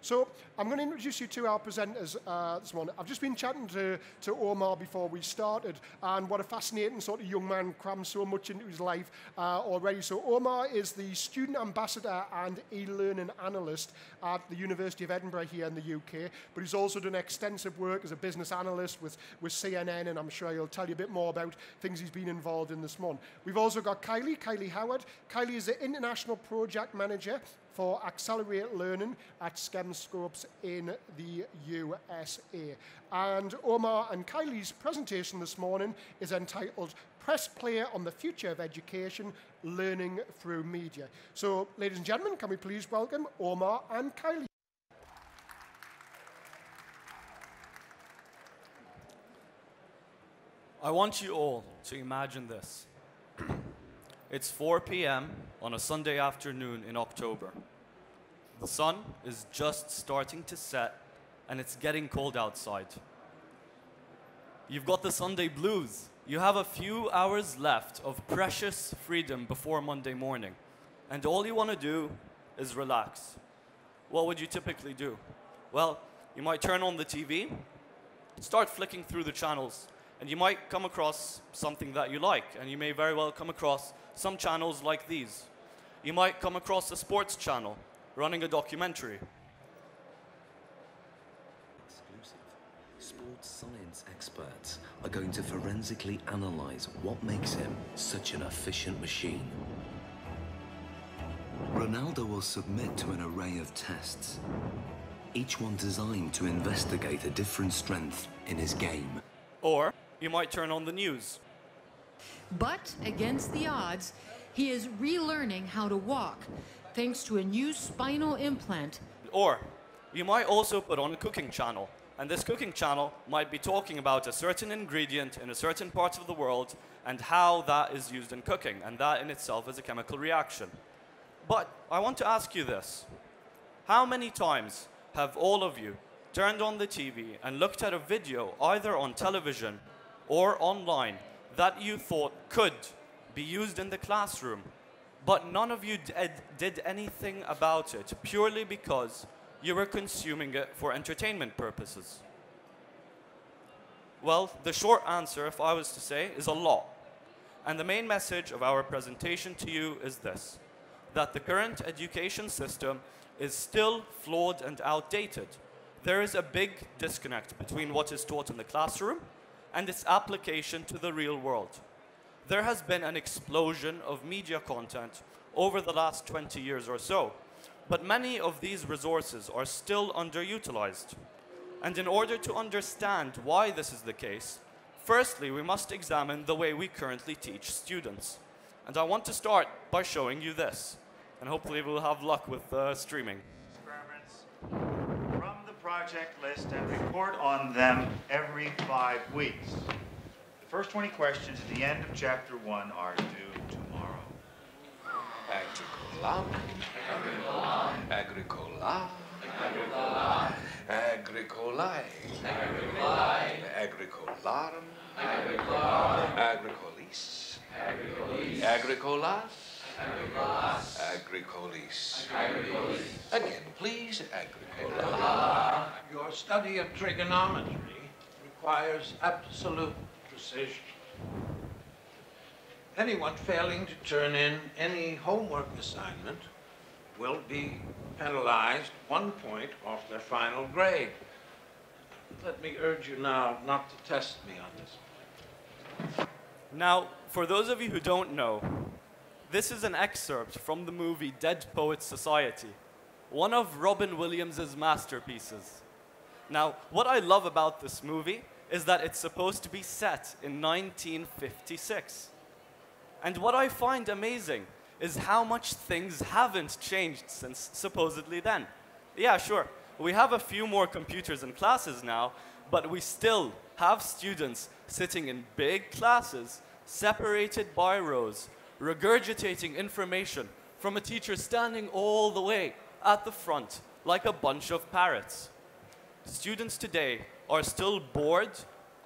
So I'm going to introduce you to our presenters uh, this morning. I've just been chatting to, to Omar before we started, and what a fascinating sort of young man crams so much into his life uh, already. So Omar is the student ambassador and e-learning analyst at the University of Edinburgh here in the UK, but he's also done extensive work as a business analyst with, with CNN, and I'm sure he'll tell you a bit more about things he's been involved in this morning. We've also got Kylie, Kylie Howard. Kylie is the International Project Manager for Accelerate Learning at STEMscopes in the USA. And Omar and Kylie's presentation this morning is entitled Press Play on the Future of Education, Learning Through Media. So, ladies and gentlemen, can we please welcome Omar and Kylie? I want you all to imagine this. It's 4 p.m. on a Sunday afternoon in October. The sun is just starting to set and it's getting cold outside. You've got the Sunday blues. You have a few hours left of precious freedom before Monday morning. And all you want to do is relax. What would you typically do? Well, you might turn on the TV, start flicking through the channels, and you might come across something that you like. And you may very well come across some channels like these. You might come across a sports channel running a documentary. Exclusive. Sports science experts are going to forensically analyze what makes him such an efficient machine. Ronaldo will submit to an array of tests, each one designed to investigate a different strength in his game. Or you might turn on the news. But against the odds, he is relearning how to walk thanks to a new spinal implant. Or you might also put on a cooking channel. And this cooking channel might be talking about a certain ingredient in a certain part of the world and how that is used in cooking. And that in itself is a chemical reaction. But I want to ask you this. How many times have all of you turned on the TV and looked at a video either on television or online that you thought could be used in the classroom, but none of you did, eh, did anything about it purely because you were consuming it for entertainment purposes? Well, the short answer, if I was to say, is a lot. And the main message of our presentation to you is this that the current education system is still flawed and outdated. There is a big disconnect between what is taught in the classroom and its application to the real world. There has been an explosion of media content over the last 20 years or so, but many of these resources are still underutilized. And in order to understand why this is the case, firstly, we must examine the way we currently teach students. And I want to start by showing you this, and hopefully we'll have luck with uh, streaming. Project list and report on them every five weeks. The first 20 questions at the end of chapter one are due tomorrow. Agricola. Agricola. Agricola. Agricola. Agricolae. Agricolarum. Agricolis. Agricolas. Agricolis. Again, please. Agricola. Uh-huh. Your study of trigonometry requires absolute precision. Anyone failing to turn in any homework assignment will be penalized one point off their final grade. Let me urge you now not to test me on this. Now, for those of you who don't know, this is an excerpt from the movie Dead Poets Society, one of Robin Williams' masterpieces. Now, what I love about this movie is that it's supposed to be set in 1956. And what I find amazing is how much things haven't changed since supposedly then. Yeah, sure, we have a few more computers in classes now, but we still have students sitting in big classes, separated by rows, regurgitating information from a teacher standing all the way at the front like a bunch of parrots. Students today are still bored,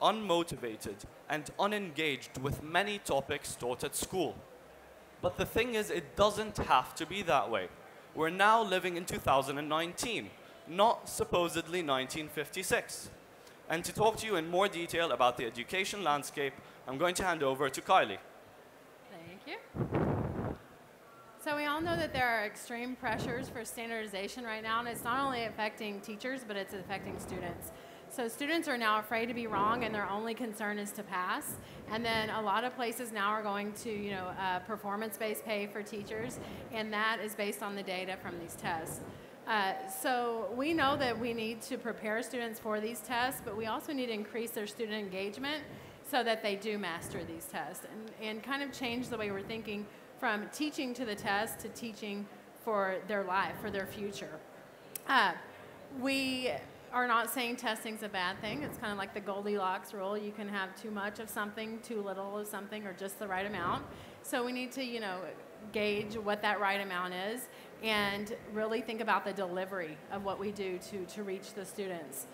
unmotivated, and unengaged with many topics taught at school. But the thing is, it doesn't have to be that way. We're now living in 2019, not supposedly 1956. And to talk to you in more detail about the education landscape, I'm going to hand over to Kylie. Thank you. So we all know that there are extreme pressures for standardization right now, and it's not only affecting teachers, but it's affecting students. So students are now afraid to be wrong, and their only concern is to pass. And then a lot of places now are going to, you know, uh, performance-based pay for teachers, and that is based on the data from these tests. Uh, so we know that we need to prepare students for these tests, but we also need to increase their student engagement so that they do master these tests and, and kind of change the way we're thinking from teaching to the test to teaching for their life, for their future. Uh, we are not saying testing's a bad thing. It's kind of like the Goldilocks rule. You can have too much of something, too little of something, or just the right amount. So we need to, you know, gauge what that right amount is and really think about the delivery of what we do to, to reach the students.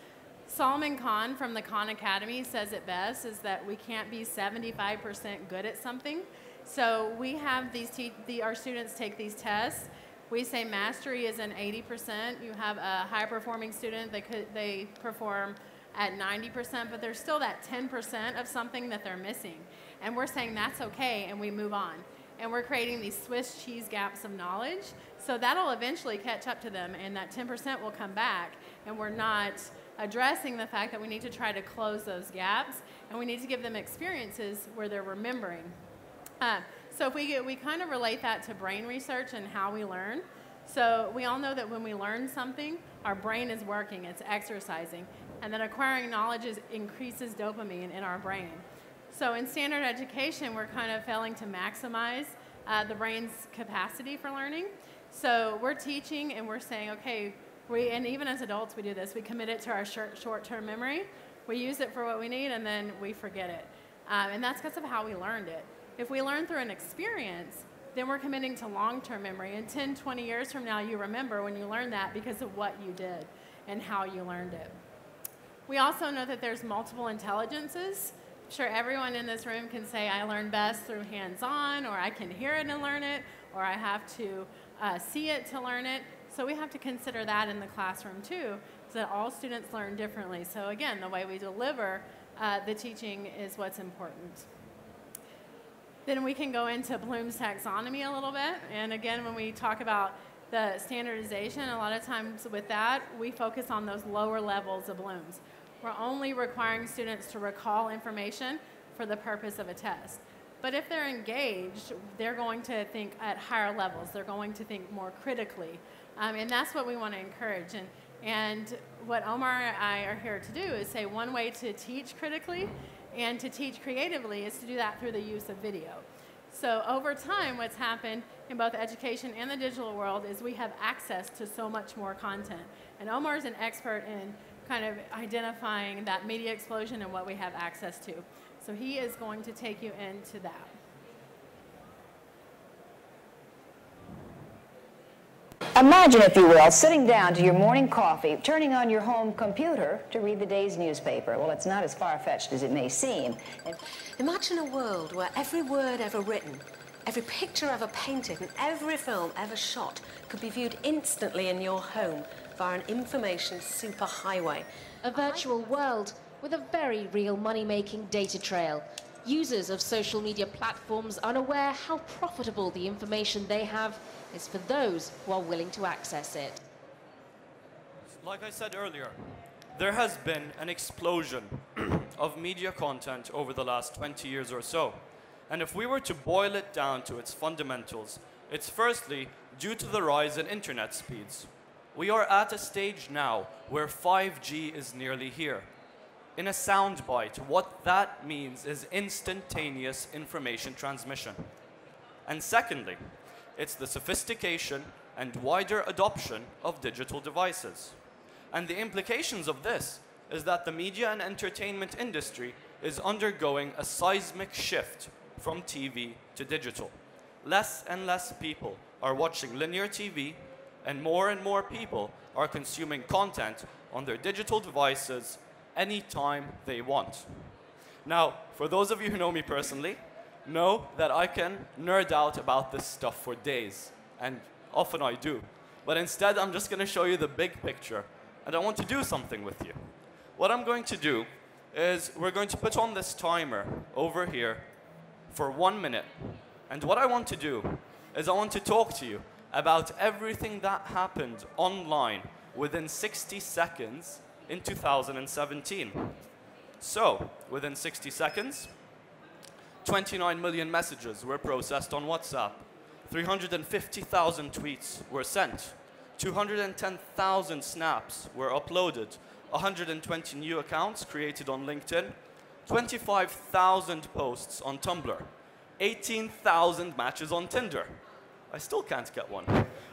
Salman Khan from the Khan Academy says it best is that we can't be 75% good at something. So we have these the, our students take these tests. We say mastery is an 80%. You have a high performing student, they, could, they perform at 90%, but there's still that 10% of something that they're missing. And we're saying that's okay, and we move on. And we're creating these Swiss cheese gaps of knowledge so that'll eventually catch up to them, and that 10% will come back. And we're not addressing the fact that we need to try to close those gaps, and we need to give them experiences where they're remembering. Uh, so if we get, we kind of relate that to brain research and how we learn. So we all know that when we learn something, our brain is working, it's exercising, and that acquiring knowledge is, increases dopamine in our brain. So in standard education, we're kind of failing to maximize uh, the brain's capacity for learning. So we're teaching and we're saying, okay, we, and even as adults, we do this. We commit it to our short term memory. We use it for what we need and then we forget it. Um, and that's because of how we learned it. If we learn through an experience, then we're committing to long term memory. And 10, 20 years from now, you remember when you learned that because of what you did and how you learned it. We also know that there's multiple intelligences. I'm sure everyone in this room can say, I learn best through hands on, or I can hear it and learn it, or I have to uh, see it to learn it. So we have to consider that in the classroom too, so that all students learn differently. So again, the way we deliver uh, the teaching is what's important. Then we can go into Bloom's taxonomy a little bit. And again, when we talk about the standardization, a lot of times with that, we focus on those lower levels of Bloom's. We're only requiring students to recall information for the purpose of a test. But if they're engaged, they're going to think at higher levels. They're going to think more critically. Um, and that's what we want to encourage. And, and what Omar and I are here to do is say one way to teach critically and to teach creatively is to do that through the use of video. So over time, what's happened in both education and the digital world is we have access to so much more content. And Omar is an expert in kind of identifying that media explosion and what we have access to. So he is going to take you into that. Imagine, if you will, sitting down to your morning coffee, turning on your home computer to read the day's newspaper. Well, it's not as far-fetched as it may seem. Imagine a world where every word ever written, every picture ever painted, and every film ever shot could be viewed instantly in your home via an information superhighway. A virtual world with a very real money-making data trail. Users of social media platforms unaware how profitable the information they have is for those who are willing to access it. Like I said earlier, there has been an explosion of media content over the last 20 years or so. And if we were to boil it down to its fundamentals, it's firstly due to the rise in internet speeds. We are at a stage now where 5G is nearly here in a soundbite, what that means is instantaneous information transmission. And secondly, it's the sophistication and wider adoption of digital devices. And the implications of this is that the media and entertainment industry is undergoing a seismic shift from TV to digital. Less and less people are watching linear TV, and more and more people are consuming content on their digital devices anytime they want. Now, for those of you who know me personally, know that I can nerd out about this stuff for days, and often I do. But instead, I'm just going to show you the big picture and I want to do something with you. What I'm going to do is we're going to put on this timer over here for one minute. And what I want to do is I want to talk to you about everything that happened online within 60 seconds in 2017. So, within 60 seconds, 29 million messages were processed on WhatsApp, 350,000 tweets were sent, 210,000 snaps were uploaded, 120 new accounts created on LinkedIn, 25,000 posts on Tumblr, 18,000 matches on Tinder. I still can't get one.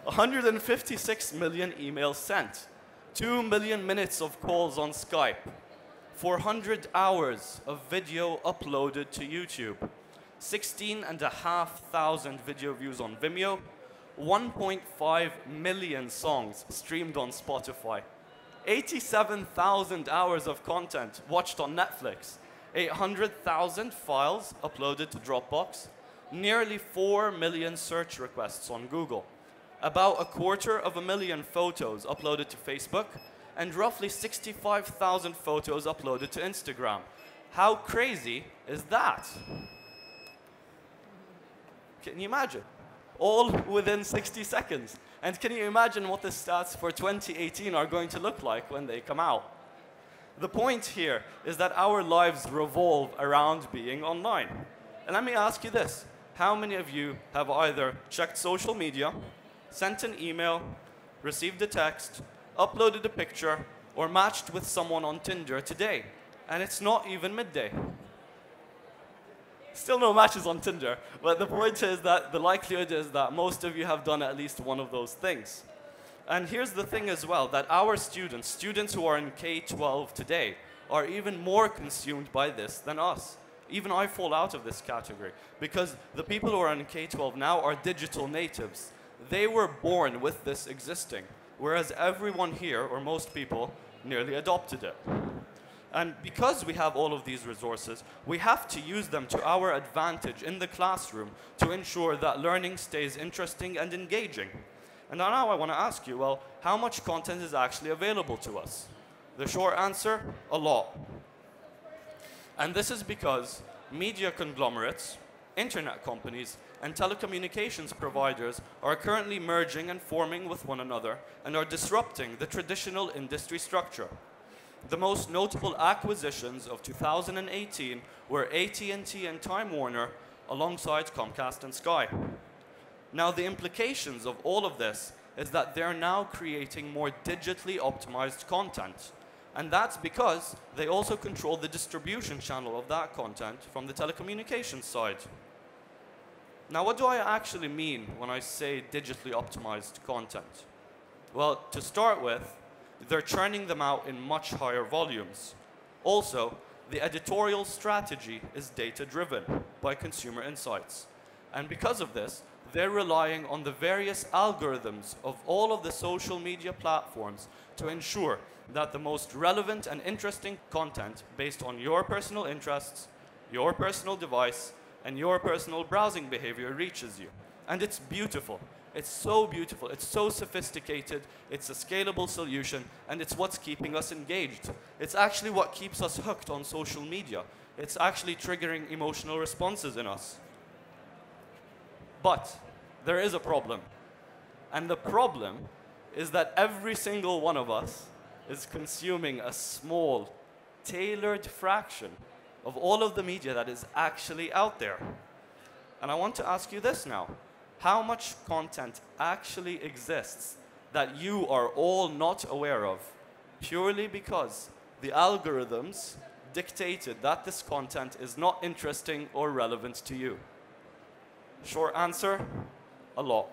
156 million emails sent, 2 million minutes of calls on Skype, 400 hours of video uploaded to YouTube, 16,500 video views on Vimeo, 1.5 million songs streamed on Spotify, 87,000 hours of content watched on Netflix, 800,000 files uploaded to Dropbox, nearly 4 million search requests on Google, about a quarter of a million photos uploaded to Facebook, and roughly 65,000 photos uploaded to Instagram. How crazy is that? Can you imagine? All within 60 seconds. And can you imagine what the stats for 2018 are going to look like when they come out? The point here is that our lives revolve around being online. And let me ask you this. How many of you have either checked social media, sent an email, received a text, uploaded a picture, or matched with someone on Tinder today? And it's not even midday. Still no matches on Tinder, but the point is that the likelihood is that most of you have done at least one of those things. And here's the thing as well, that our students, students who are in K-12 today, are even more consumed by this than us. Even I fall out of this category because the people who are in K-12 now are digital natives. They were born with this existing, whereas everyone here, or most people, nearly adopted it. And because we have all of these resources, we have to use them to our advantage in the classroom to ensure that learning stays interesting and engaging. And now I want to ask you, well, how much content is actually available to us? The short answer, a lot. And this is because media conglomerates, internet companies, and telecommunications providers are currently merging and forming with one another and are disrupting the traditional industry structure. The most notable acquisitions of 2018 were AT&T and Time Warner alongside Comcast and Sky. Now the implications of all of this is that they're now creating more digitally optimized content. And that's because they also control the distribution channel of that content from the telecommunications side. Now, what do I actually mean when I say digitally optimized content? Well, to start with, they're churning them out in much higher volumes. Also, the editorial strategy is data-driven by consumer insights. And because of this, they're relying on the various algorithms of all of the social media platforms to ensure that the most relevant and interesting content based on your personal interests, your personal device, and your personal browsing behavior reaches you. And it's beautiful. It's so beautiful. It's so sophisticated. It's a scalable solution, and it's what's keeping us engaged. It's actually what keeps us hooked on social media. It's actually triggering emotional responses in us. But there is a problem. And the problem is that every single one of us is consuming a small, tailored fraction of all of the media that is actually out there. And I want to ask you this now. How much content actually exists that you are all not aware of purely because the algorithms dictated that this content is not interesting or relevant to you? Short answer, a lot.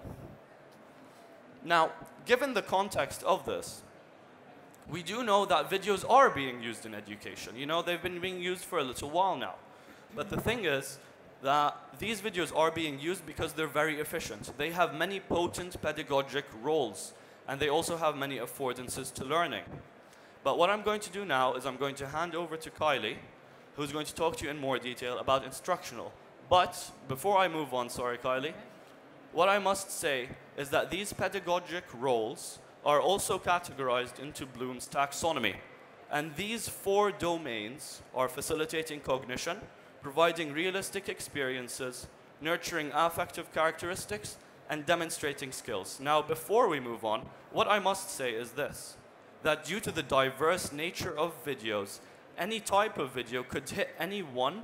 Now, given the context of this, we do know that videos are being used in education. You know, they've been being used for a little while now. But the thing is that these videos are being used because they're very efficient. They have many potent pedagogic roles, and they also have many affordances to learning. But what I'm going to do now is I'm going to hand over to Kylie, who's going to talk to you in more detail about instructional. But before I move on, sorry, Kylie, what I must say is that these pedagogic roles are also categorized into Bloom's taxonomy. And these four domains are facilitating cognition, providing realistic experiences, nurturing affective characteristics, and demonstrating skills. Now, before we move on, what I must say is this that due to the diverse nature of videos, any type of video could hit any one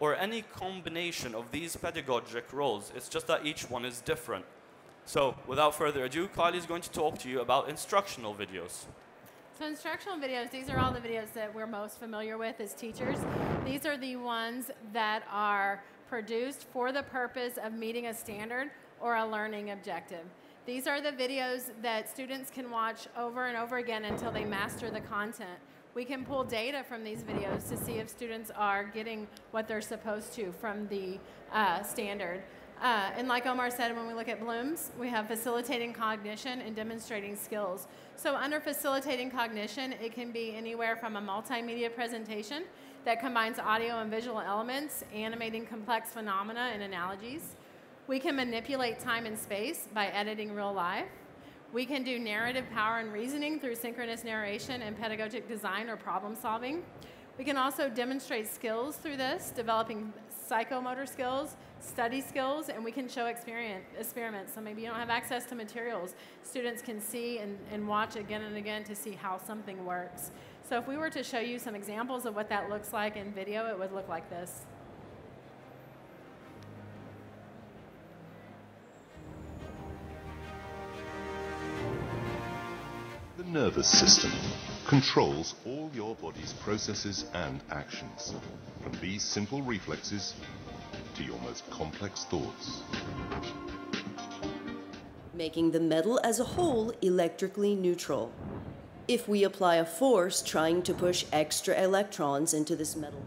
or any combination of these pedagogic roles. It's just that each one is different. So, without further ado, Kylie is going to talk to you about instructional videos. So instructional videos, these are all the videos that we're most familiar with as teachers. These are the ones that are produced for the purpose of meeting a standard or a learning objective. These are the videos that students can watch over and over again until they master the content. We can pull data from these videos to see if students are getting what they're supposed to from the uh, standard. Uh, and like Omar said, when we look at Bloom's, we have facilitating cognition and demonstrating skills. So under facilitating cognition, it can be anywhere from a multimedia presentation that combines audio and visual elements, animating complex phenomena and analogies. We can manipulate time and space by editing real life. We can do narrative power and reasoning through synchronous narration and pedagogic design or problem solving. We can also demonstrate skills through this, developing psychomotor skills, study skills, and we can show experiments. So maybe you don't have access to materials. Students can see and, and watch again and again to see how something works. So if we were to show you some examples of what that looks like in video, it would look like this. The nervous system controls all your body's processes and actions, from these simple reflexes your most complex thoughts. Making the metal as a whole electrically neutral. If we apply a force trying to push extra electrons into this metal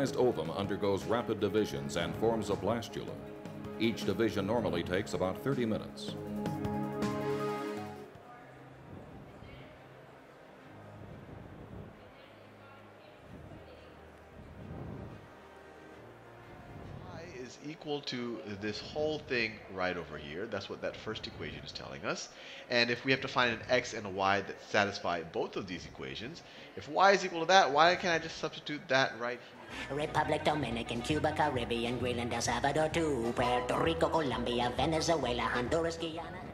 fertilized ovum undergoes rapid divisions and forms a blastula. Each division normally takes about 30 minutes. Is equal to this whole thing right over here. That's what that first equation is telling us. And if we have to find an x and a y that satisfy both of these equations, if y is equal to that, why can't I just substitute that right here? Republic Dominican, Cuba, Caribbean, Greenland, El Salvador, too, Puerto Rico, Colombia, Venezuela, Honduras, Guyana.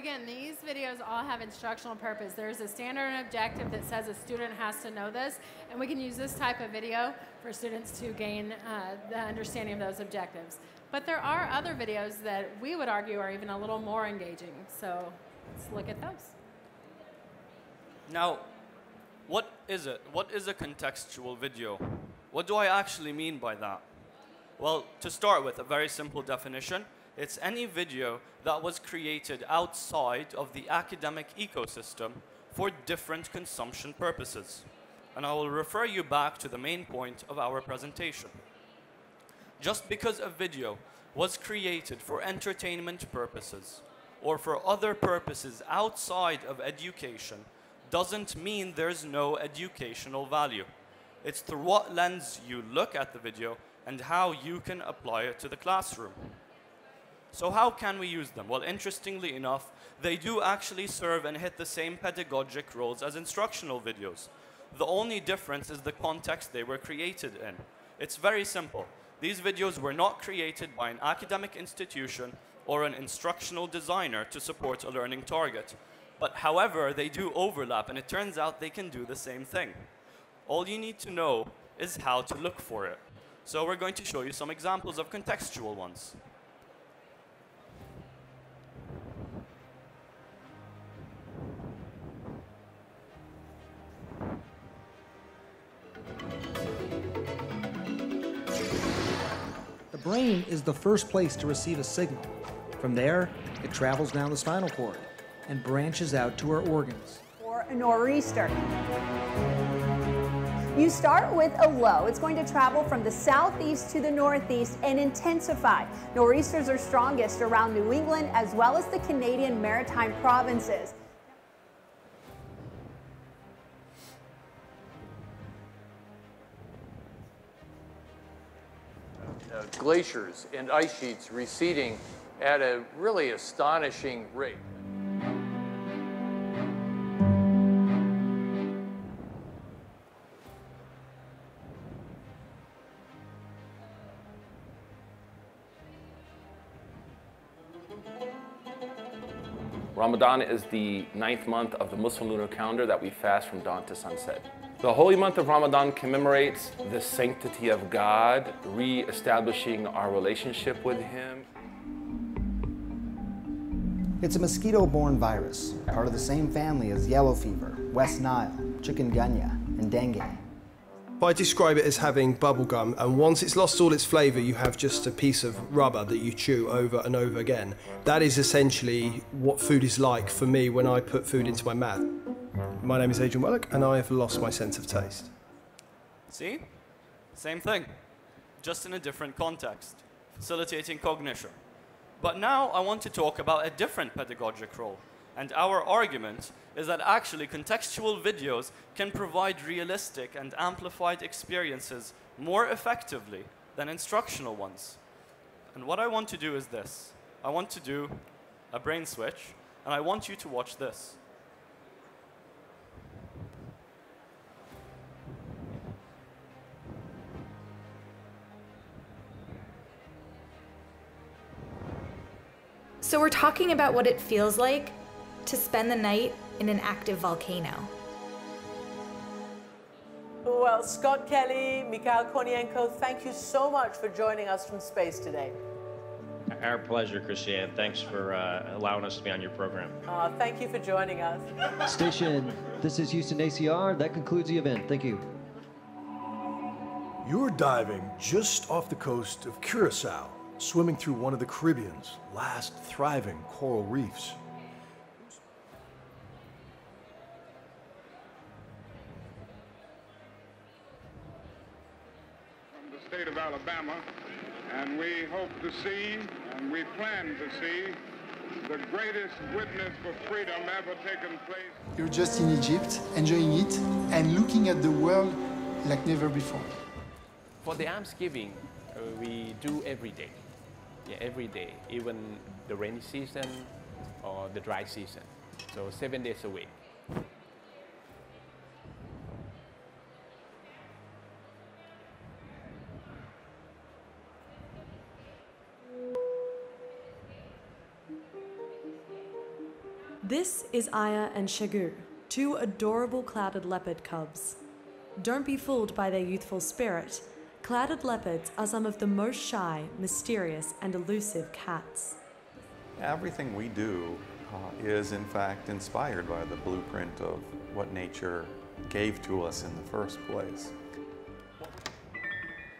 Again, these videos all have instructional purpose. There's a standard and objective that says a student has to know this, and we can use this type of video for students to gain uh, the understanding of those objectives. But there are other videos that we would argue are even a little more engaging. So let's look at those. Now, what is it? What is a contextual video? What do I actually mean by that? Well, to start with, a very simple definition. It's any video that was created outside of the academic ecosystem for different consumption purposes. And I will refer you back to the main point of our presentation. Just because a video was created for entertainment purposes or for other purposes outside of education doesn't mean there's no educational value. It's through what lens you look at the video and how you can apply it to the classroom. So how can we use them? Well, interestingly enough, they do actually serve and hit the same pedagogic roles as instructional videos. The only difference is the context they were created in. It's very simple. These videos were not created by an academic institution or an instructional designer to support a learning target. But however, they do overlap, and it turns out they can do the same thing. All you need to know is how to look for it. So we're going to show you some examples of contextual ones. Is the first place to receive a signal. From there, it travels down the spinal cord and branches out to our organs. Or a nor'easter. You start with a low. It's going to travel from the southeast to the northeast and intensify. Nor'easters are strongest around New England as well as the Canadian maritime provinces. Glaciers and ice sheets receding at a really astonishing rate. Ramadan is the ninth month of the Muslim lunar calendar that we fast from dawn to sunset. The holy month of Ramadan commemorates the sanctity of God, re-establishing our relationship with Him. It's a mosquito-borne virus, part of the same family as yellow fever, West Nile, chikungunya, and dengue. I describe it as having bubblegum, and once it's lost all its flavour, you have just a piece of rubber that you chew over and over again. That is essentially what food is like for me when I put food into my mouth. My name is Adrian Wellock, and I have lost my sense of taste. See? Same thing, just in a different context, facilitating cognition. But now I want to talk about a different pedagogic role. And our argument is that actually contextual videos can provide realistic and amplified experiences more effectively than instructional ones. And what I want to do is this. I want to do a brain switch, and I want you to watch this. So we're talking about what it feels like to spend the night in an active volcano. Well, Scott Kelly, Mikhail Kornienko, thank you so much for joining us from space today. Our pleasure, Christiane. Thanks for uh, allowing us to be on your program. Uh, thank you for joining us. Station, this is Houston ACR. That concludes the event. Thank you. You're diving just off the coast of Curacao, swimming through one of the Caribbean's last thriving coral reefs. from the state of Alabama, and we hope to see, and we plan to see, the greatest witness for freedom ever taken place. You're just in Egypt, enjoying it, and looking at the world like never before. For the almsgiving, uh, we do every day. Yeah, every day, even the rainy season or the dry season. So seven days a week. This is Aya and Shagu, two adorable clouded leopard cubs. Don't be fooled by their youthful spirit. Clouded leopards are some of the most shy, mysterious, and elusive cats. Everything we do uh, is, in fact, inspired by the blueprint of what nature gave to us in the first place.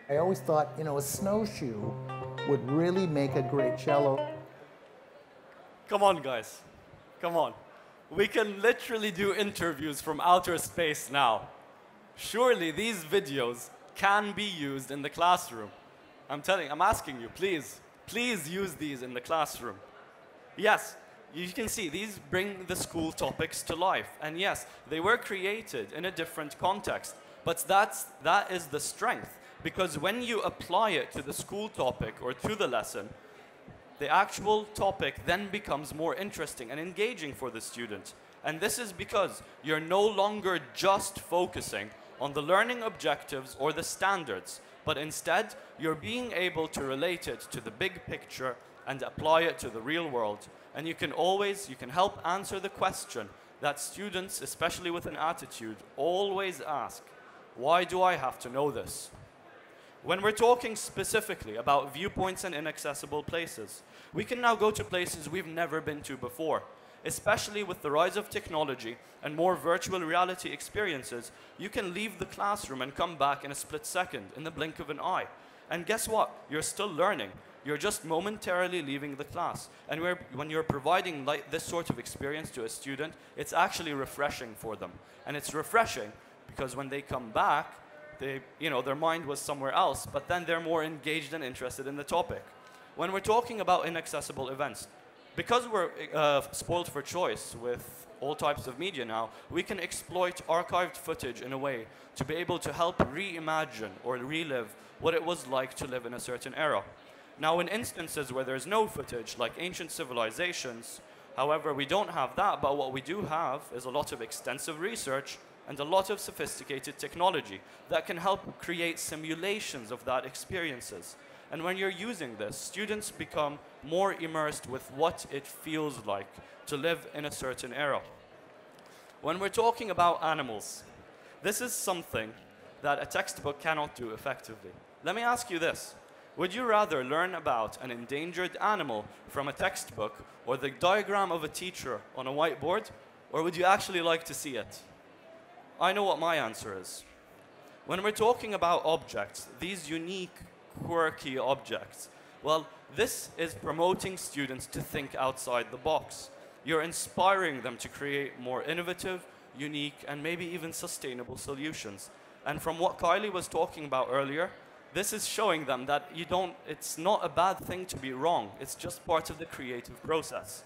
I always thought, you know, a snowshoe would really make a great cello. Come on, guys. Come on. We can literally do interviews from outer space now. Surely these videos can be used in the classroom. I'm telling, I'm asking you, please, please use these in the classroom. Yes, you can see these bring the school topics to life. And yes, they were created in a different context. But that's, that is the strength. Because when you apply it to the school topic or to the lesson, the actual topic then becomes more interesting and engaging for the student. And this is because you're no longer just focusing on the learning objectives or the standards, but instead you're being able to relate it to the big picture and apply it to the real world. And you can always, you can help answer the question that students, especially with an attitude, always ask, why do I have to know this? When we're talking specifically about viewpoints and inaccessible places, we can now go to places we've never been to before. Especially with the rise of technology and more virtual reality experiences, you can leave the classroom and come back in a split second, in the blink of an eye. And guess what? You're still learning. You're just momentarily leaving the class. And when you're providing like this sort of experience to a student, it's actually refreshing for them. And it's refreshing because when they come back, they, you know, their mind was somewhere else, but then they're more engaged and interested in the topic. When we're talking about inaccessible events, because we're uh, spoiled for choice with all types of media now, we can exploit archived footage in a way to be able to help reimagine or relive what it was like to live in a certain era. Now, in instances where there's no footage, like ancient civilizations, however, we don't have that, but what we do have is a lot of extensive research and a lot of sophisticated technology that can help create simulations of that experiences. And when you're using this, students become more immersed with what it feels like to live in a certain era. When we're talking about animals, this is something that a textbook cannot do effectively. Let me ask you this. Would you rather learn about an endangered animal from a textbook or the diagram of a teacher on a whiteboard, or would you actually like to see it? I know what my answer is. When we're talking about objects, these unique, quirky objects, well, this is promoting students to think outside the box. You're inspiring them to create more innovative, unique, and maybe even sustainable solutions. And from what Kylie was talking about earlier, this is showing them that you don't, it's not a bad thing to be wrong. It's just part of the creative process.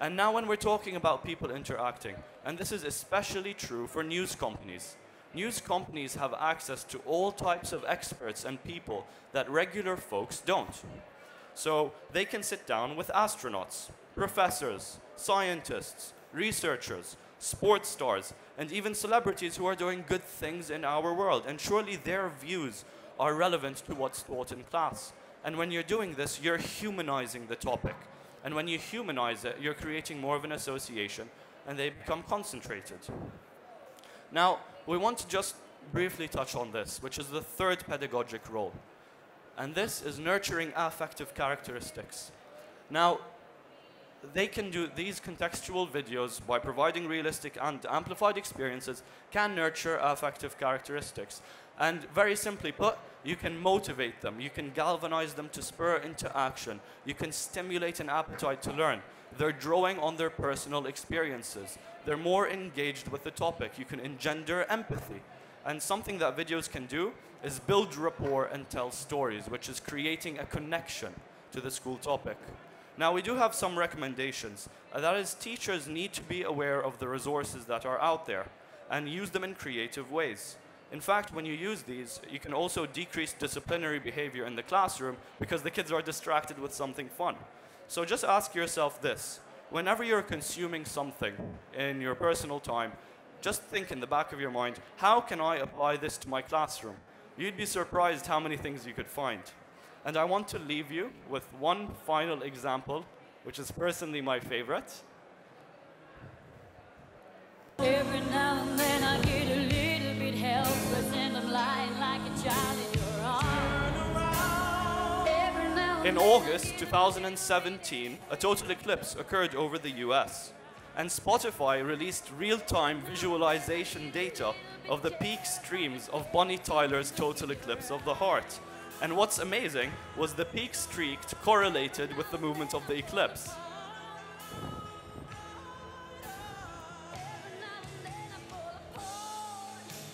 And now when we're talking about people interacting, and this is especially true for news companies. News companies have access to all types of experts and people that regular folks don't. So they can sit down with astronauts, professors, scientists, researchers, sports stars, and even celebrities who are doing good things in our world. And surely their views are relevant to what's taught in class. And when you're doing this, you're humanizing the topic. And when you humanize it, you're creating more of an association and they become concentrated. Now, we want to just briefly touch on this, which is the third pedagogic role. And this is nurturing affective characteristics. Now, they can do these contextual videos by providing realistic and amplified experiences can nurture affective characteristics. And very simply put, you can motivate them, you can galvanize them to spur into action, you can stimulate an appetite to learn. They're drawing on their personal experiences. They're more engaged with the topic. You can engender empathy. And something that videos can do is build rapport and tell stories, which is creating a connection to the school topic. Now, we do have some recommendations. Uh, that is, teachers need to be aware of the resources that are out there and use them in creative ways. In fact, when you use these, you can also decrease disciplinary behavior in the classroom because the kids are distracted with something fun. So just ask yourself this. Whenever you're consuming something in your personal time, just think in the back of your mind, how can I apply this to my classroom? You'd be surprised how many things you could find. And I want to leave you with one final example, which is personally my favorite. Every now and then I get a little bit helpless and I'm lying like a child In August 2017, a total eclipse occurred over the US, and Spotify released real-time visualization data of the peak streams of Bonnie Tyler's total eclipse of the heart. And what's amazing was the peak streaked correlated with the movement of the eclipse.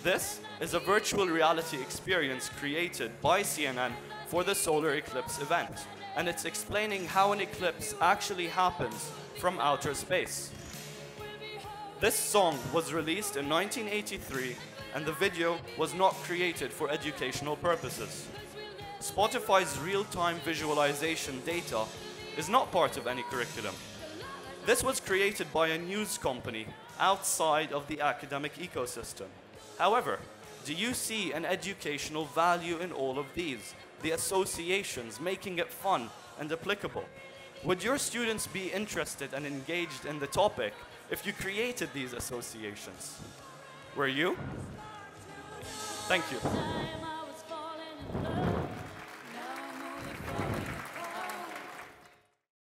This is a virtual reality experience created by CNN for the solar eclipse event, and it's explaining how an eclipse actually happens from outer space. This song was released in 1983, and the video was not created for educational purposes. Spotify's real-time visualization data is not part of any curriculum. This was created by a news company outside of the academic ecosystem. However, do you see an educational value in all of these? The associations, making it fun and applicable. Would your students be interested and engaged in the topic if you created these associations? Were you? Thank you.